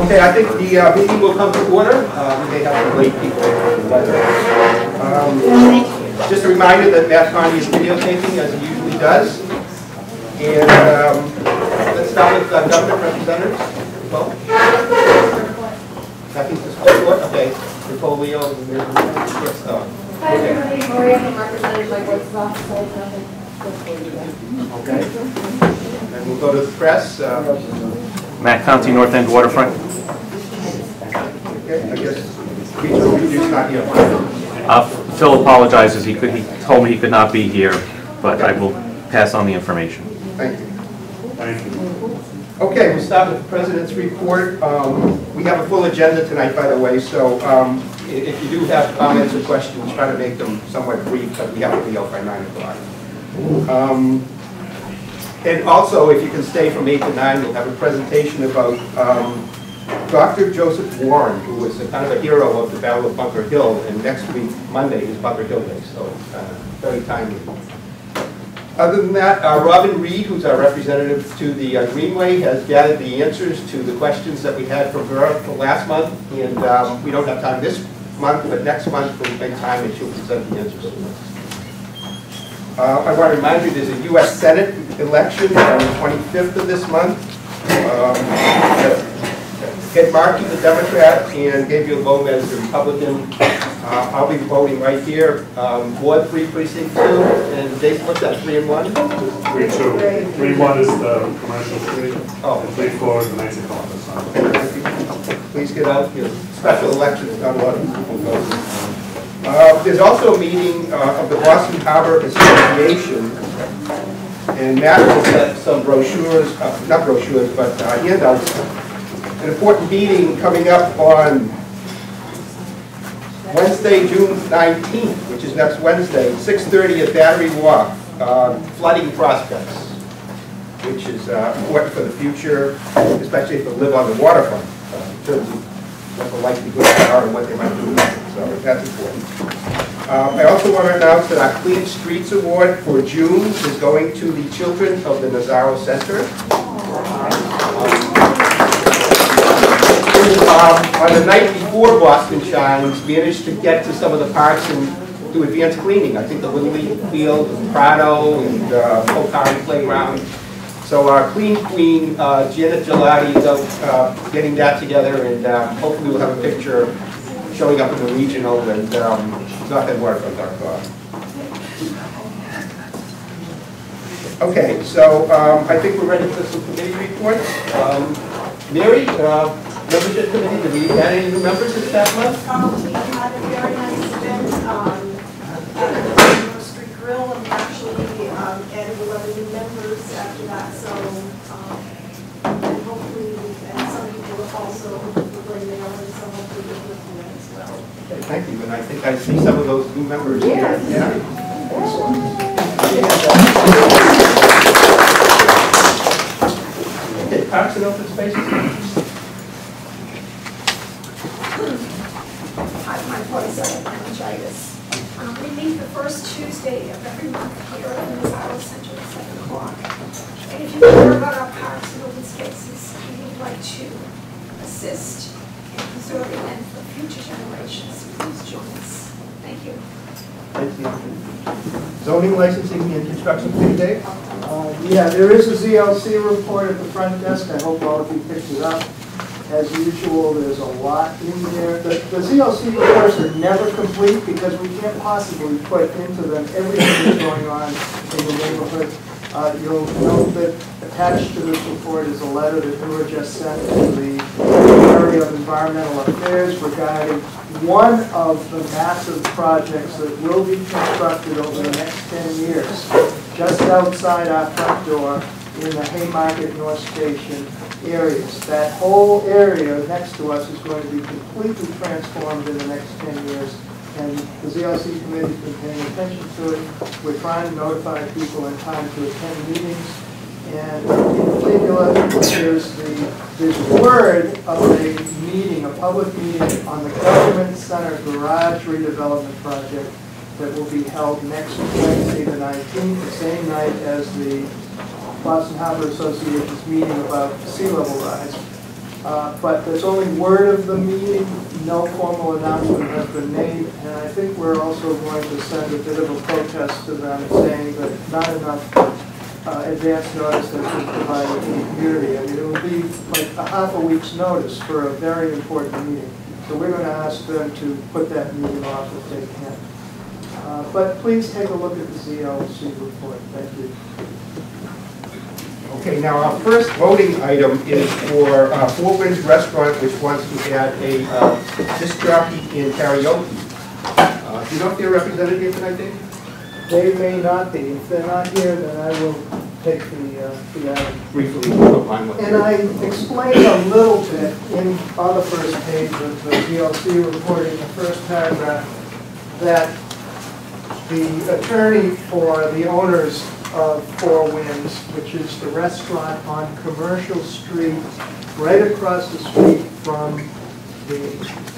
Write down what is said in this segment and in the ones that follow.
Okay, I think the uh, meeting will come to order. Uh, We may have some late people. Um, Just a reminder that Matt Conti is videotaping as he usually does. And um, let's start with uh, government representatives. Well, Nothing to support, okay. Nicole Leo, yes, uh, Hi, okay. everybody. Representative Michlewitz' office. I have nothing to report today. Okay. And we'll go to the press. uh, Matt Conti, North End Waterfront. Okay, I guess not here. Uh, Phil apologizes, he could, he told me he could not be here, but I will pass on the information. Thank you. Thank you. Okay, we'll start with the president's report. Um, We have a full agenda tonight, by the way, so um, if you do have comments or questions, try to make them somewhat brief, but we have to be out by 9 o'clock. Um, And also, if you can stay from 8 to 9, we'll have a presentation about um, Dr. Joseph Warren, who was a kind of a hero of the Battle of Bunker Hill, and next week, Monday, is Bunker Hill Day, so uh, very timely. Other than that, uh, Robin Reed, who's our representative to the uh, Greenway, has gathered the answers to the questions that we had from her last month, and um, we don't have time this month, but next month we'll make time and she'll present the answers to us. Uh, I want to remind you, there's a U.S. Senate election on the 25th of this month. Um, Ed Markey, the Democrat, and Gabriel Gomez, the Republican. Uh, I'll be voting right here. Um, Ward 3, Precinct 2, and Jason, what's that, 3 and 1? Three two. Three one is the commercial street, Oh. and three four is the Nancy Columbus. Please get out, your special elections, not a lot of people go. Uh, There's also a meeting uh, of the Boston Harbor Association, and Matt will set some brochures, uh, not brochures, but uh, handouts. An important meeting coming up on Wednesday, June 19th, which is next Wednesday, 6:30 at Battery Walk, uh, flooding prospects which is uh, important for the future, especially if they live on the waterfront, in terms of what the are and what they might do so that's important. Um, I also want to announce that our Clean Streets Award for June is going to the children of the Nazzaro Center. Um, On the night before Boston Shines, managed to get to some of the parks and do advanced cleaning. I think the Little League Field, and Prado, and uh, Polcari Playground. So our Clean Queen, uh, Janet Gelati, is out uh, getting that together, and um, hopefully we'll have a picture showing up in the regional, and um, not that waterfront, our car. Okay, so um, I think we're ready for some committee reports. Um, Mary, uh, membership committee, do we add any new members this past month? Um, we had a very nice event, um, at the Anniversary Grill, and we actually, um, added eleven new members after that, so, um, and hopefully, and some people will also will bring their own, so hopefully we'll with them as well. Okay, Thank you, and I think I see some of those new members here. Yes. Okay, parks and open spaces? Hi, my voice, I have laryngitis. Um, we meet the first Tuesday of every month here in the Iowa Center at seven o'clock. And if you care about our parks and open spaces, we would like to assist in preserving them for future generations, please join us. Thank you. Thank you. Zoning licensing and construction Dave? Uh, Yeah, there is a ZLC report at the front desk, I hope all of you picked it up. As usual, there's a lot in there. The the ZLC reports are never complete because we can't possibly put into them everything that's going on in the neighborhood. Uh, You'll note that attached to this report is a letter that Nora just sent to the area of environmental affairs regarding one of the massive projects that will be constructed over the next 10 years, just outside our front door in the Haymarket North Station areas. That whole area next to us is going to be completely transformed in the next 10 years, and the ZLC committee's been paying attention to it. We're trying to notify people in time to attend meetings, and in particular, there's the, there's word of a meeting, a public meeting on the Government Center Garage redevelopment project that will be held next Wednesday, the 19th, the same night as the Boston Harbor Association's meeting about sea level rise. Uh, But there's only word of the meeting, no formal announcement has been made, and I think we're also going to send a bit of a protest to them saying that not enough uh, advance notice has been provided to the community. I mean, it would be like a half a week's notice for a very important meeting. So we're going to ask them to put that meeting off if they can. Uh, But please take a look at the ZLC report. Thank you. Okay, now our first voting item is for uh, Four Winds Restaurant, which wants to add a uh, disc jockey in karaoke. Uh, Do you know if they're represented here tonight, Dave? They may not be. If they're not here, then I will take the, uh, the item. Briefly outline what. And I explained a little bit in, on the first page of the ZLC report, in the first paragraph, that the attorney for the owners of Four Winds, which is the restaurant on Commercial Street, right across the street from the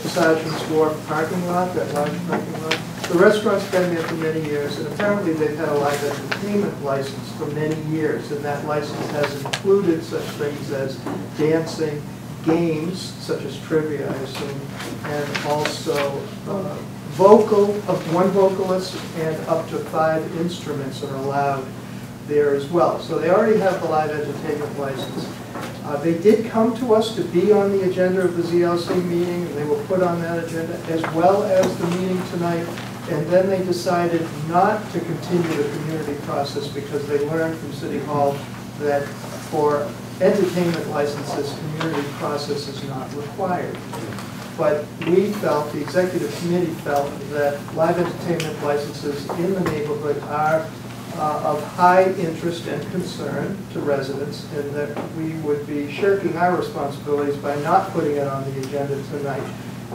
Sargent's Wharf parking lot, that large parking lot. The restaurant's been there for many years, and apparently they've had a live entertainment license for many years, and that license has included such things as dancing, games, such as trivia, I assume, and also uh, vocal, one vocalist, and up to five instruments are allowed there as well. So they already have the live entertainment license. Uh, They did come to us to be on the agenda of the ZLC meeting, and they were put on that agenda, as well as the meeting tonight. And then they decided not to continue the community process because they learned from City Hall that for entertainment licenses, community process is not required. But we felt, the executive committee felt, that live entertainment licenses in the neighborhood are uh, of high interest and concern to residents, and that we would be shirking our responsibilities by not putting it on the agenda tonight.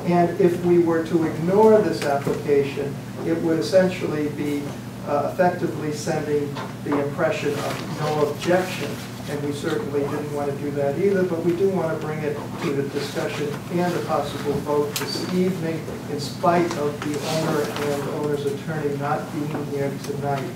And if we were to ignore this application, it would essentially be uh, effectively sending the impression of no objection. And we certainly didn't want to do that either, but we do want to bring it to the discussion and a possible vote this evening in spite of the owner and owner's attorney not being here tonight.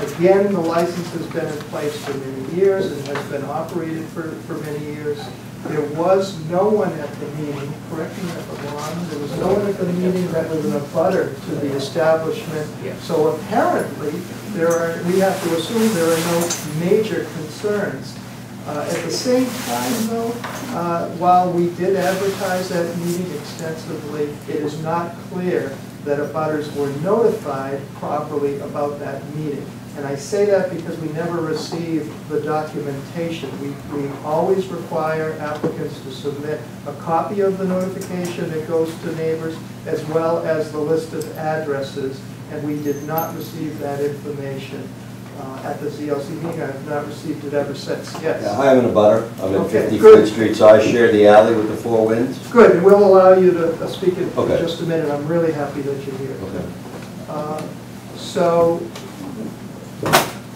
Again, the license has been in place for many years and has been operated for, for many years. There was no one at the meeting, correct me if I'm wrong, there was no one at the meeting that was in a butter to the establishment. So apparently, there are, we have to assume there are no major concerns. Uh, At the same time, though, uh, while we did advertise that meeting extensively, it is not clear that abutters were notified properly about that meeting. And I say that because we never received the documentation. We, we always require applicants to submit a copy of the notification that goes to neighbors, as well as the list of addresses, and we did not receive that information uh, at the ZLC meeting. I have not received it ever since, yes. Yeah, I am in a butter. I'm in Okay, 50 good. Street, so I share the alley with the Four Winds. Good, and we'll allow you to uh, speak in Okay. just a minute. I'm really happy that you're here. Okay. Uh, So,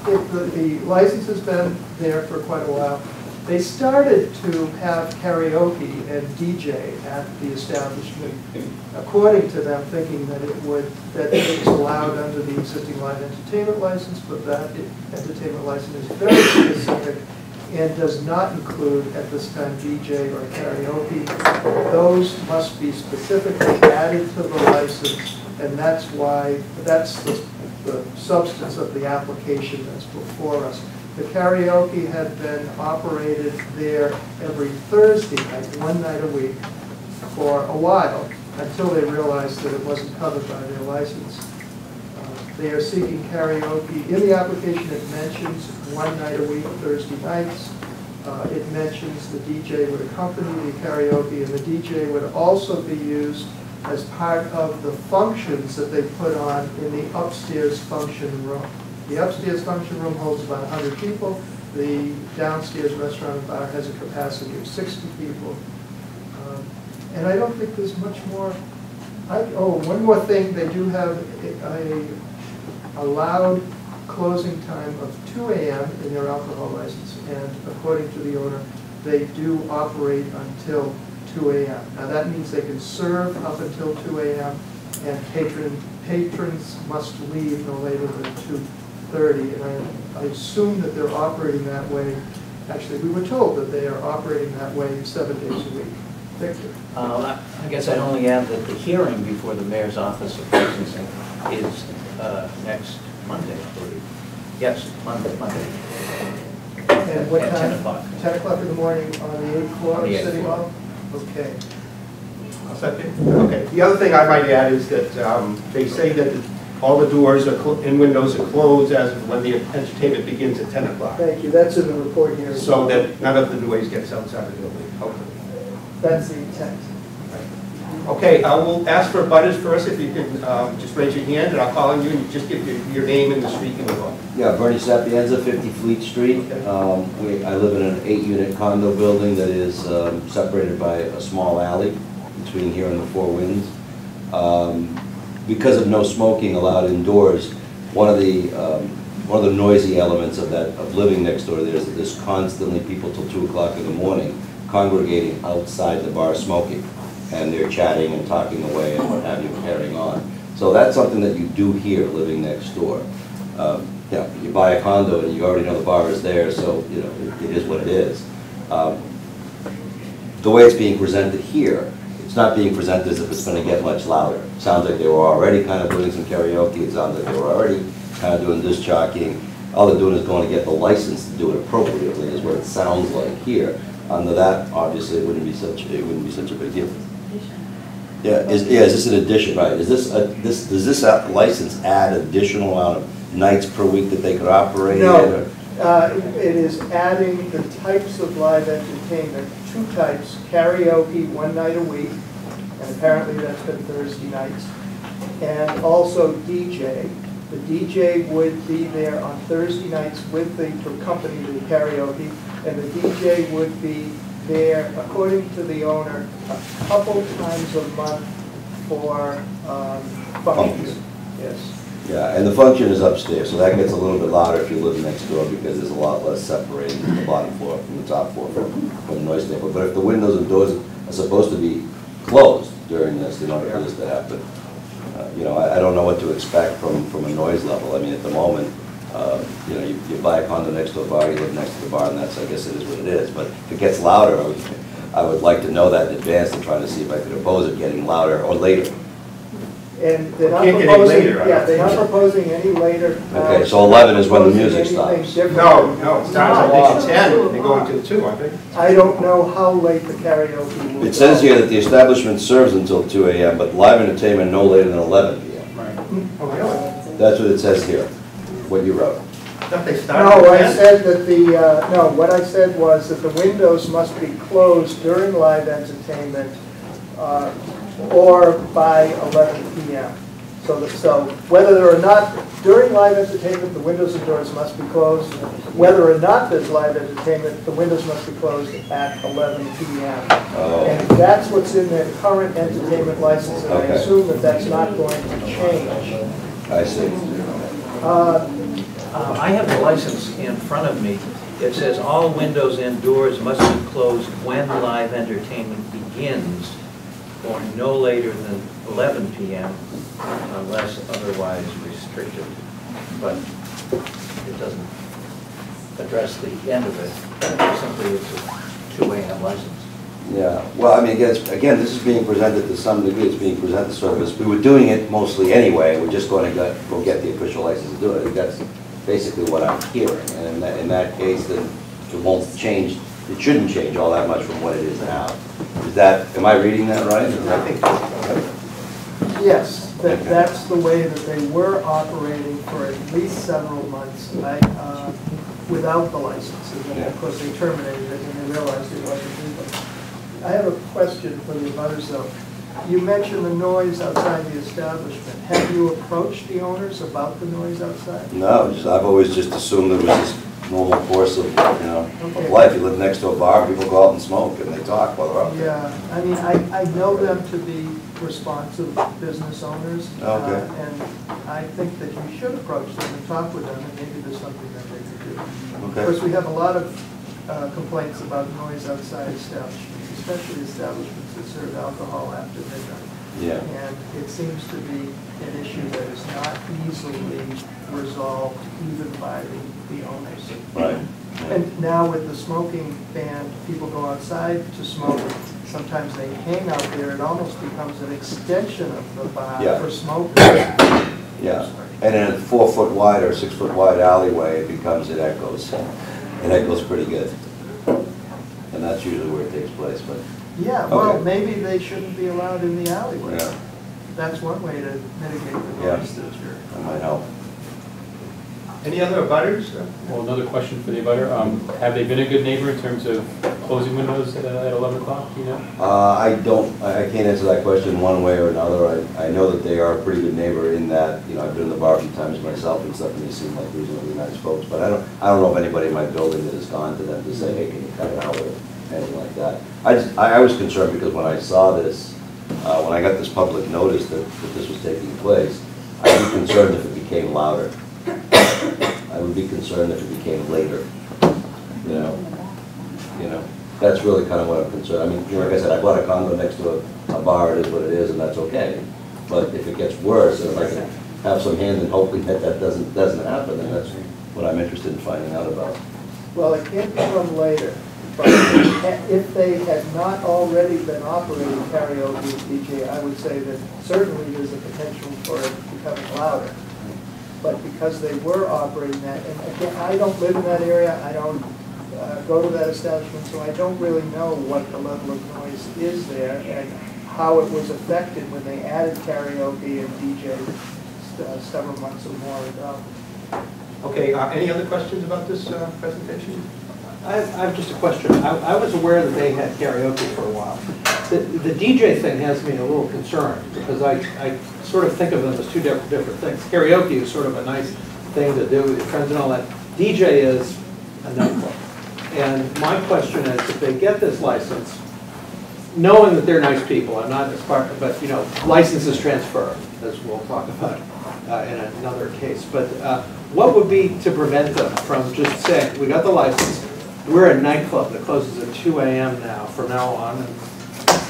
if the, the license has been there for quite a while, they started to have karaoke and DJ at the establishment, according to them, thinking that it would, that it was allowed under the existing live entertainment license, but that entertainment license is very specific and does not include at this time DJ or karaoke. Those must be specifically added to the license, and that's why, that's the, the substance of the application that's before us. The karaoke had been operated there every Thursday night, one night a week, for a while, until they realized that it wasn't covered by their license. Uh, They are seeking karaoke. In the application, it mentions one night a week, Thursday nights. Uh, It mentions the DJ would accompany the karaoke, and the DJ would also be used as part of the functions that they put on in the upstairs function room. The upstairs function room holds about 100 people. The downstairs restaurant bar has a capacity of 60 people. Um, And I don't think there's much more, I, oh, one more thing, they do have a allowed closing time of 2 AM in their alcohol license, and according to the owner, they do operate until 2 AM. Now, that means they can serve up until 2 AM, and patron, patrons must leave no later than 2.30. and I, I assume that they're operating that way. Actually, we were told that they are operating that way seven days a week. Victor? Uh, I guess I'd only add that the hearing before the mayor's office of licensing is uh, next Monday, I believe. Yes, Monday, Monday. And what At time? 10 o'clock. Ten o'clock in the morning on the eighth floor of City. Hall? Okay. Second. Okay, the other thing I might add is that um, they say that all the doors are and windows are closed as of when the entertainment begins at 10 o'clock. Thank you, that's in the report here. So that none of the noise gets outside the building, hopefully. That's the intent. Okay, I will ask for abutters first, if you can um, just raise your hand, and I'll call on you, and you just give your your name and the street you live on. Yeah, Bernie Sapienza, 50 Fleet Street. Okay. Um, we- I live in an eight-unit condo building that is um, separated by a small alley between here and the Four Winds. Um, Because of no smoking allowed indoors, one of the, um, one of the noisy elements of that, of living next door there is that there's constantly people till 2 o'clock in the morning congregating outside the bar smoking. And they're chatting and talking away and what have you, carrying on. So that's something that you do here, living next door. Um, You you buy a condo and you already know the bar is there, so, you know, it- it is what it is. Um, The way it's being presented here, it's not being presented as if it's gonna get much louder. Sounds like they were already kind of doing some karaoke, it sounds like they were already kind of doing disc jockeying. All they're doing is going to get the license to do it appropriately, is what it sounds like here. Under that, obviously, it wouldn't be such, it wouldn't be such a big deal. Yeah, is, yeah, is this an addition, right? Is this, a- this, does this uh, license add additional amount of nights per week that they could operate? in, No, or- uh, it is adding the types of live entertainment, two types, karaoke one night a week, and apparently that's been Thursday nights, and also DJ. The DJ would be there on Thursday nights with the, to accompany the karaoke, and the DJ would be there, according to the owner, a couple times a month for um, functions. Yes. Yeah, and the function is upstairs, so that gets a little bit louder if you live next door because there's a lot less separating the bottom floor from the top floor from, from the noise table. But if the windows and doors are supposed to be closed during this, in order for this to happen, uh, you know, I, I don't know what to expect from, from a noise level. I mean, at the moment, uh, you know, you, you buy a condo next to a bar, you live next to the bar, and that's, I guess it is what it is. But if it gets louder, I would, I would like to know that in advance and try to see if I could oppose it getting louder or later. And they're not Can't get any proposing, later, I yeah, don't they're not proposing any later. uh, Okay, so 11 is when the proposing music anything stops. different. No, no, it starts, I think, at 10, they go until 2, I think. I don't know how late the karaoke will It says go. here that the establishment serves until two AM, but live entertainment no later than eleven PM. Right. Oh, really? That's what it says here, what you wrote. I thought they started No, I said that the, uh, no, what I said was that the windows must be closed during live entertainment uh, or by 11 PM. So that, so whether or not, during live entertainment, the windows and doors must be closed. Whether or not there's live entertainment, the windows must be closed at 11 PM. Oh, And that's what's in the current entertainment license, and I assume that that's not going to change. I see. Uh, Uh, I have the license in front of me. It says all windows and doors must be closed when live entertainment begins or no later than 11 PM unless otherwise restricted. But it doesn't address the end of it. Simply it's a 2 AM license. Yeah, well, I mean, again, again, this is being presented to some degree, it's being presented of as, we were doing it mostly anyway, we're just going to go go get the official license to do it. That's basically what I'm hearing, and in that, in that case, then it won't change, it shouldn't change all that much from what it is now. Is that, am I reading that right? Is I that- think so. Yes, that, Okay. that's the way that they were operating for at least several months, I, uh, without the licenses. And then, of course, they terminated it when they realized it wasn't legal. I have a question for the abutters though. You mentioned the noise outside the establishment. Have you approached the owners about the noise outside? No, just- I've always just assumed it was just normal course of, you know, Okay. of life. You live next to a bar, people go out and smoke, and they talk while they're out there. Yeah, I mean, I, I know them to be responsive business owners. uh, Okay. And I think that you should approach them and talk with them, and maybe there's something that they could do. Of Okay. course, we have a lot of uh, complaints about noise outside establishments, especially establishments that serve alcohol after midnight. Yeah. And it seems to be an issue that is not easily resolved even by the, the owners. Right. And now with the smoking ban, people go outside to smoke. Sometimes they hang out there. It almost becomes an extension of the bar Yeah. for smokers. Yeah, and in a four-foot wide or six-foot wide alleyway, it becomes, it echoes. It echoes pretty good. And that's usually where it takes place, but, Yeah, well, Okay. maybe they shouldn't be allowed in the alleyway. yeah, That's one way to mitigate the Yeah. noise that you're. that might help. Any other butters? Well, another question for the abutter, um, have they been a good neighbor in terms of closing windows uh, at eleven o'clock, do you know? Uh, I don't, I I can't answer that question one way or another. I, I know that they are a pretty good neighbor in that, you know, I've been in the bar a few times myself and stuff, and they seem like reasonably nice folks. But I don't, I don't know if anybody in my building that has gone to them to say, hey, can you cut it out or anything like that. I just, I I was concerned because when I saw this, uh, when I got this public notice that, that this was taking place, I'd be concerned if it became louder. I would be concerned if it became later, you know? You know, that's really kind of what I'm concerned. I mean, you know, like I said, I bought a condo next to a, a bar, it is what it is, and that's okay. But if it gets worse, and if I can have some hand in hoping that that doesn't, doesn't happen, then that's what I'm interested in finding out about. Well, it can't become later, but if they had not already been operating karaoke with DJ, I would say that certainly there's a potential for it becoming louder. But because they were operating that, and again, I don't live in that area, I don't uh, go to that establishment, so I don't really know what the level of noise is there and how it was affected when they added karaoke and DJ uh, several months or more ago. Okay, uh, any other questions about this uh, presentation? I I have just a question. I, I was aware that they had karaoke for a while. The, the DJ thing has me a little concerned, because I, I sort of think of them as two different, different things. Karaoke is sort of a nice thing to do with your friends and all that. DJ is a nightclub. And my question is, if they get this license, knowing that they're nice people, I'm not as part, but, you know, licenses transfer, as we'll talk about uh, in another case. But uh, what would be to prevent them from just saying, we got the license, we're a nightclub that closes at 2 AM now, from now on, and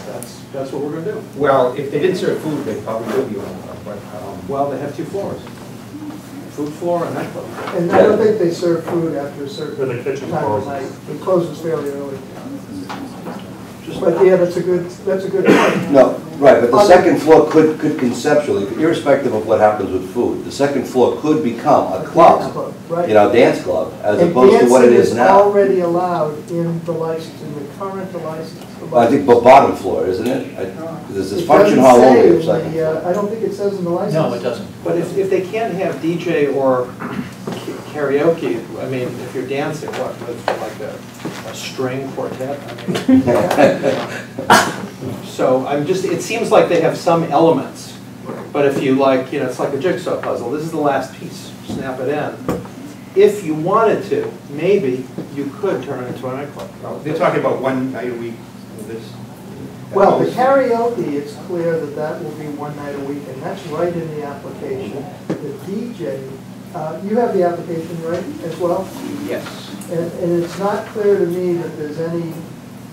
that's, that's what we're gonna do. Well, if they didn't serve food, they probably would be on, but, um, Well, they have two floors. Food floor and nightclub. And I don't think they serve food after a certain When the kitchen time of closes. night. It closes fairly early. But yeah, that's a good, that's a good point. No, right, but the second floor could, could conceptually, irrespective of what happens with food, the second floor could become a Dance club, club, Right. you know, dance club, as And opposed to what it dancing is now. already allowed in the license, in the current license. I think the bottom floor, isn't it? I- There's this It function doesn't hall say only, in it's like. the, uh, I don't think it says in the license. No, it doesn't. But if, if they can't have DJ or karaoke, I mean, if you're dancing, what, with like a, a string quartet? I mean, So I'm just, it seems like they have some elements, but if you like, you know, it's like a jigsaw puzzle, this is the last piece, snap it in. If you wanted to, maybe you could turn it into a nightclub. well, they're talking about one night a week with this. Well, the karaoke, it's clear that that will be one night a week, and that's right in the application. The DJ, uh, you have the application, right, as well? Yes. And, and it's not clear to me that there's any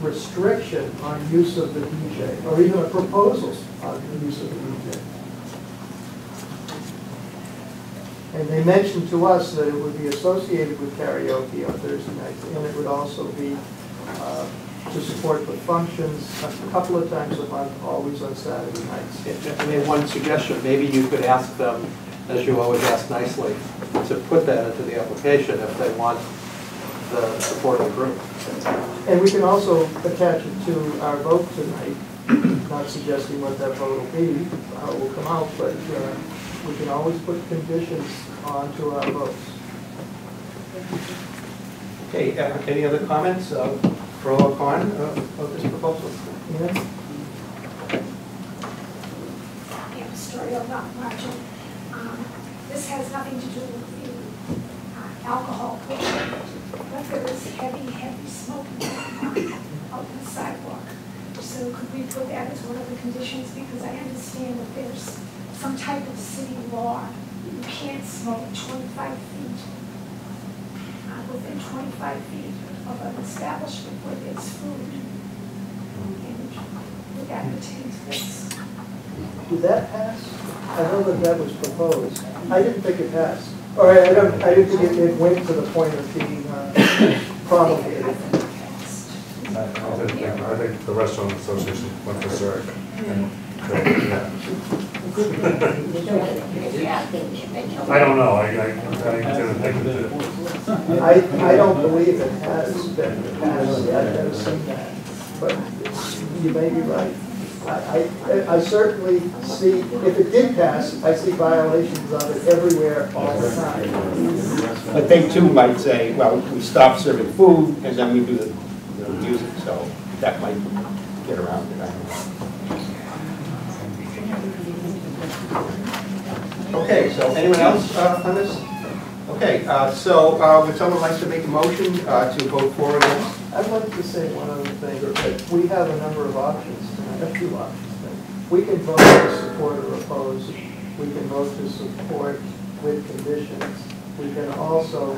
restriction on use of the DJ, or even a proposal on the use of the DJ. And they mentioned to us that it would be associated with karaoke on Thursday nights, and it would also be uh, to support the functions a couple of times a month, always on Saturday nights. I mean, one suggestion, maybe you could ask them, as you always ask nicely, to put that into the application if they want the support of the group. And we can also attach it to our vote tonight, not suggesting what that vote will be, how it will come out, but uh, we can always put conditions onto our votes. Okay, uh, any other comments, uh, pro or con uh, of this proposal? Yeah? Yeah, story of not margin. Um, This has nothing to do with the uh, alcohol portion, but there was heavy, heavy smoking on out on the sidewalk. So could we put that as one of the conditions, because I understand that there's some type of city law, you can't smoke twenty-five feet, uh, within twenty-five feet of an establishment where there's food. And would that pertain to this? Did that pass? I know that that was proposed. I didn't think it passed. Or I don't, I didn't think it, it went to the point of being promulgated. I I think, I think the restaurant association went for CERC. and they- yeah. I don't know, I, I, I didn't think it did. I, I don't believe it has been passed yet, I've never seen that, but you may be right. I, I, I certainly see, if it did pass, I see violations of it everywhere all the time. But they too might say, well, we stop serving food, and then we do the, the music, so that might get around it, I. Okay, so anyone else uh, on this? Okay, uh, so uh, would someone like to make a motion uh, to vote for this? I'd like to say one other thing, that we have a number of options tonight, a few options. We can vote to support or oppose, we can vote to support with conditions. We can also,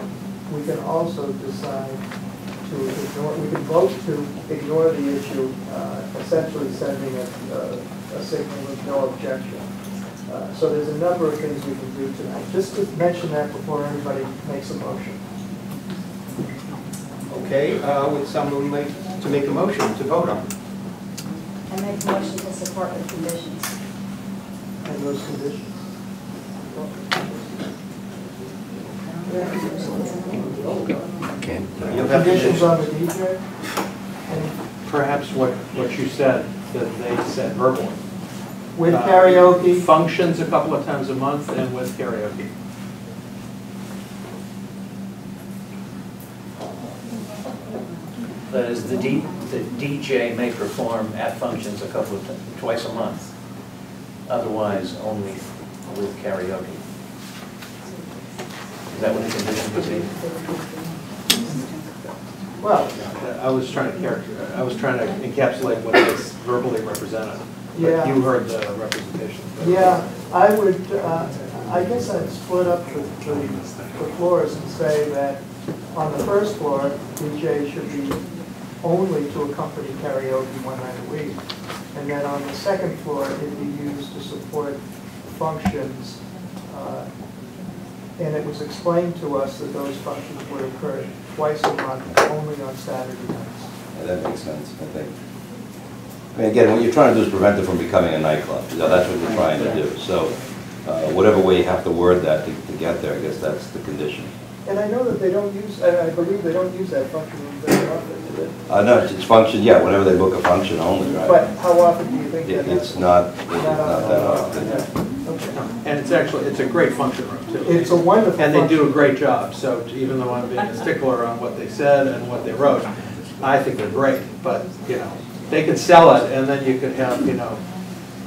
we can also decide to ignore, we can vote to ignore the issue, uh, essentially sending a, a- a signal of no objection. Uh, So there's a number of things we can do tonight, just to mention that before anybody makes a motion. Okay, uh, would someone like to make a motion to vote on? I make a motion to support with conditions. And those conditions. You'll have Conditions on the DJ? Perhaps what, what you said, that they said verbally. With Uh, karaoke, Functions a couple of times a month and with karaoke. That is, the D, the DJ may perform at functions a couple of, ti- twice a month. Otherwise, only with karaoke. Is that what the condition would be? well, I was trying to character, I was trying to encapsulate what is verbally represented. Yeah. You heard the representation. yeah, I would, uh, I guess I'd split up the, the the floors and say that on the first floor, DJ should be only to accompany karaoke one night a week. And then on the second floor, it'd be used to support functions. uh, And it was explained to us that those functions would occur twice a month, only on Saturday nights. Yeah, That makes sense, I think. I mean, again, what you're trying to do is prevent it from becoming a nightclub. That's what you're trying to do. So uh, whatever way you have to word that to to get there, I guess that's the condition. And I know that they don't use, I I believe they don't use that function room very often, do they? Uh, No, it's- it's function, yeah, whenever they book a function only, right? But how often do you think It- that It's happens? not, it's not that often. Okay. And it's actually, it's a great function room too. It's a wonderful And they do a function. great job, so even though I'm being a stickler on what they said and what they wrote, I think they're great, but, you know, they could sell it, and then you could have, you know,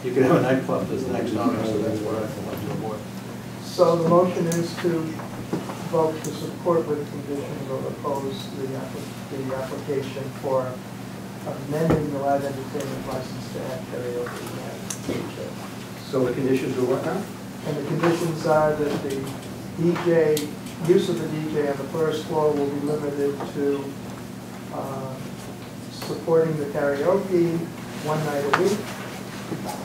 you could have a nightclub as the next owner, so that's what I'd like to avoid. So the motion is to vote to support with conditions or oppose the the application for amending the live entertainment license to add karaoke and DJ. So the conditions are what now? And the conditions are that the DJ, use of the DJ on the first floor will be limited to uh, supporting the karaoke one night a week,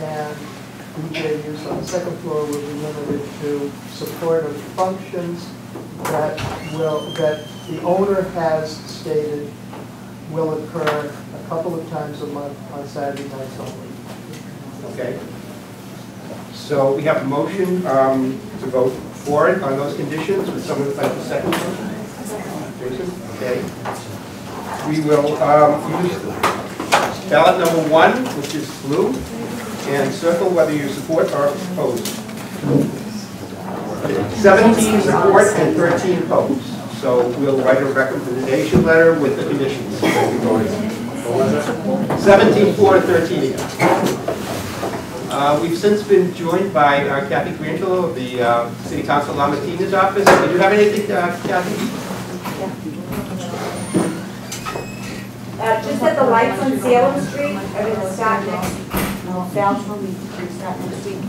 and DJ use on the second floor will be limited to support of functions that will, that the owner has stated will occur a couple of times a month on Saturday nights only. Okay. So we have a motion um, to vote for it on those conditions. Would someone like to second? Jason? Okay. We will um, use ballot number one, which is blue, and circle whether you support or oppose. 17 support and 13 oppose. So we'll write a recommendation letter with the conditions. that we voted. 17 for, 13 against. Uh, We've since been joined by uh, Kathy Grangelo of the uh, City Council La LaMattina's office. Do you have anything, uh, Kathy? Uh, just at the lights on Salem Street, are gonna start next, No, Val told me to start next week.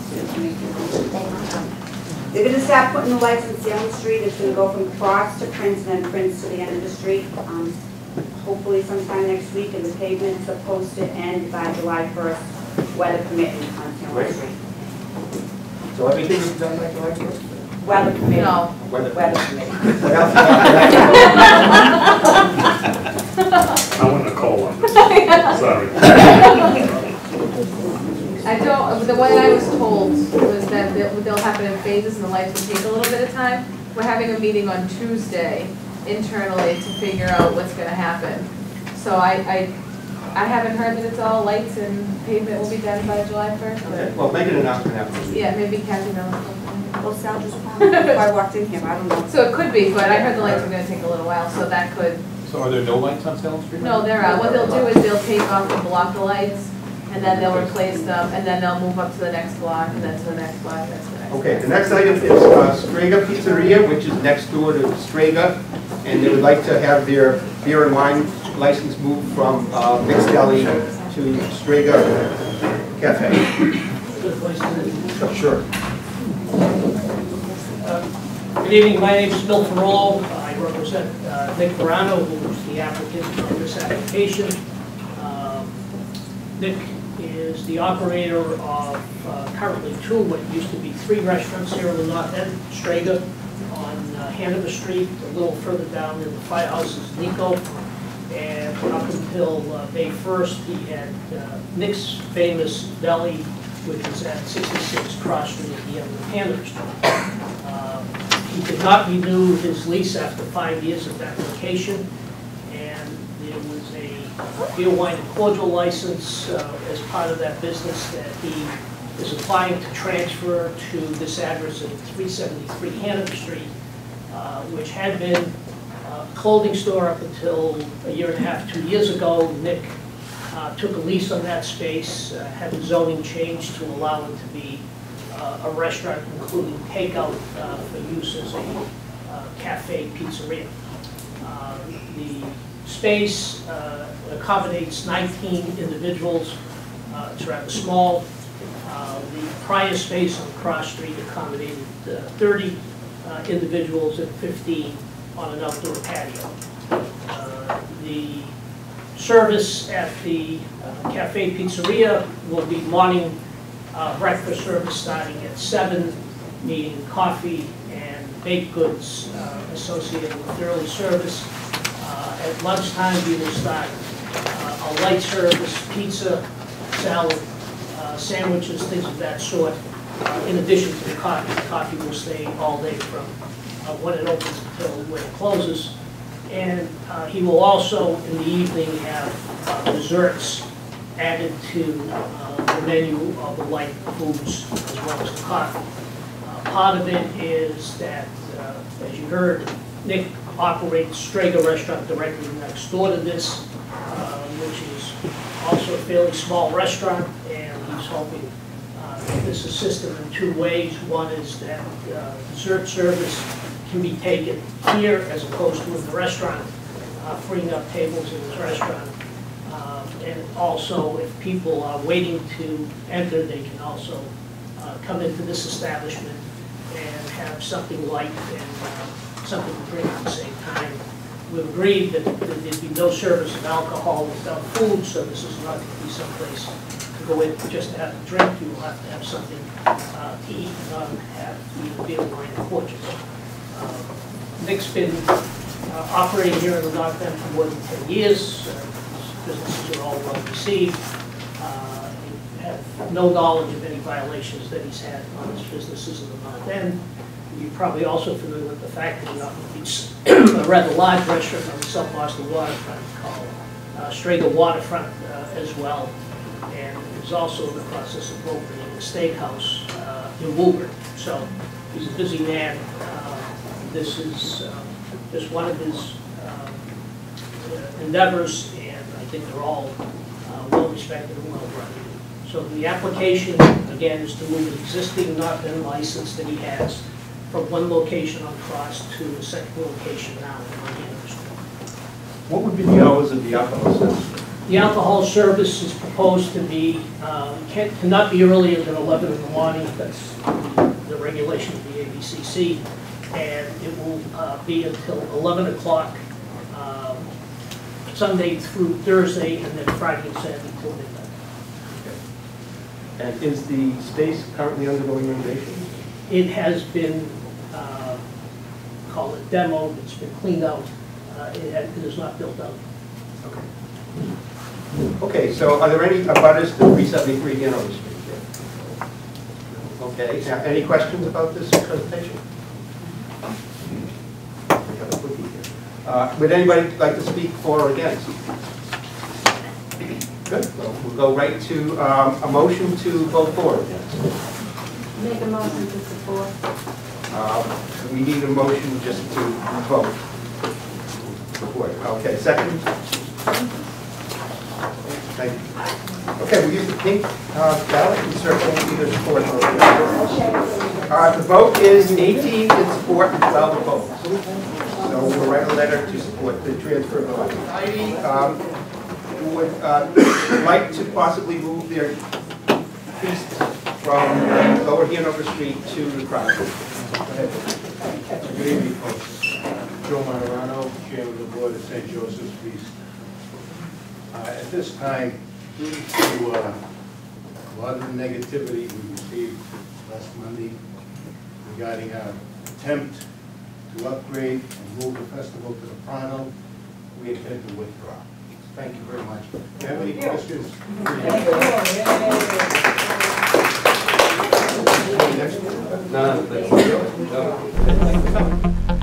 they're gonna start putting the lights on Salem Street, it's gonna go from Cross to Prince, and then Prince to the end of the street. Um, Hopefully sometime next week, and the pavement's supposed to end by July first weather permitting on Salem Great. Street. So everything is done by July first? Weather permitting. No. Weather- Weather permitting. I want Nicole on this, sorry. I don't, the way I was told was that they'll, they'll happen in phases and the lights will take a little bit of time. We're having a meeting on Tuesday internally to figure out what's gonna happen. So I, I, I haven't heard that it's all lights and pavement will be done by July first, Okay, well, make an announcement after. the meeting. yeah, maybe Kathy knows. Well, Sal just told I walked in here, I don't know. So it could be, but I heard the lights are gonna take a little while, so that could, So are there no lights on Salem Street? no, they're out. What they'll do is they'll take off and block the lights, and then they'll replace them, and then they'll move up to the next block, and then to the next block, and then to the next. Okay, the next item is uh, Strega Pizzeria, which is next door to Strega, and they would like to have their beer and wine license moved from uh, Nick's Deli to Strega Cafe. Sure. Good evening, my name is Bill Ferrolo. I represent uh, Nick Varano, who is the applicant for this application. Um, Nick is the operator of uh, currently two, what used to be three restaurants here in the north end, Strega on uh, Hanover Street, a little further down in the firehouse is Nico. And up until uh, May 1st, he had uh, Nick's Famous Deli, which is at 66 Cross Street at the end of Hanover Street. Um, He did not renew his lease after five years of that location, and there was a beer, wine, and cordial license uh, as part of that business that he is applying to transfer to this address at 373 Hanover Street, uh, which had been a clothing store up until a year and a half, two years ago. Nick uh, took a lease on that space, uh, had the zoning changed to allow it to be uh, a restaurant including takeout uh, for use as a cafe pizzeria. The space uh, accommodates 19 individuals. Uh, It's rather small. Uh, The prior space on Cross Street accommodated uh, 30 uh, individuals and 15 on an outdoor patio. The service at the Cafe Pizzeria will be morning breakfast service starting at seven, meaning coffee and baked goods associated with early service. At lunchtime, we will start uh, a light service, pizza, salad, uh, sandwiches, things of that sort, uh, in addition to the coffee. The Coffee will stay all day from uh, when it opens until when it closes. And uh, he will also, in the evening, have uh, desserts added to the menu of the light foods as well as the coffee. Part of it is that, as you heard, Nick operates Strega Restaurant directly next door to this, uh, which is also a fairly small restaurant, and he's hoping uh, this him in two ways. One is that uh, dessert service can be taken here as opposed to in the restaurant, uh, freeing up tables in his restaurant. Um, And also, if people are waiting to enter, they can also uh, come into this establishment and have something light and uh, something to drink at the same time. We've agreed that that there'd be no service of alcohol without food, so this is not going to be someplace to go in just to have a drink. You will have to have something uh, to eat, not have either beer, wine, or cordials. Uh, Nick's been uh, operating here in the North for more than 10 years. Uh, His businesses are all well received. Uh, Have no knowledge of any violations that he's had on his businesses in the North End. You're probably also familiar with the fact that he operates a rather large restaurant on the South Boston waterfront called uh, Strega Waterfront uh, as well. And is also in the process of opening a steakhouse uh, in Woburn. So he's a busy man. Uh, This is uh, just one of his uh, endeavors, and I think they're all uh, well-respected and well-run. So the application, again, is to move an existing North End license that he has from one location on Cross to the second location now on Street. What would be the hours of the alcohol service? The alcohol service is proposed to be, uh, can- cannot be earlier than 11 in the morning, that's the regulation of the ABCC, and it will uh, be until 11 o'clock um, Sunday through Thursday, and then Friday and Saturday till midnight. And is the space currently undergoing renovation? It has been, call it demoed, it's been cleaned out, Uh, it had- it is not built out. Okay. Okay, so are there any abutters to 373 Hanover Street here? Okay, now, any questions about this presentation? We have a quickie here. Uh, Would anybody like to speak for or against? Good, well, we'll go right to um, a motion to vote for. Make a motion to support. Uh, We need a motion just to vote. Okay, second? Thank you. Okay, we'll use the pink uh, ballot and circle either support or against. Uh, The vote is 18 in support and 12 opposed. So we'll write a letter to support the transfer of. Heidi um, would uh, like to possibly move their feast from Lower Hanover Street to the Crown. Go ahead. Good evening, folks. Joe Marano, Chairman of the Board of St. Joseph's Feast. Uh, At this time, due to uh, a lot of the negativity we received last Monday regarding our attempt to upgrade and move the festival to the Prado, we intend to withdraw. Thank you very much. Do you have any questions? Да, да.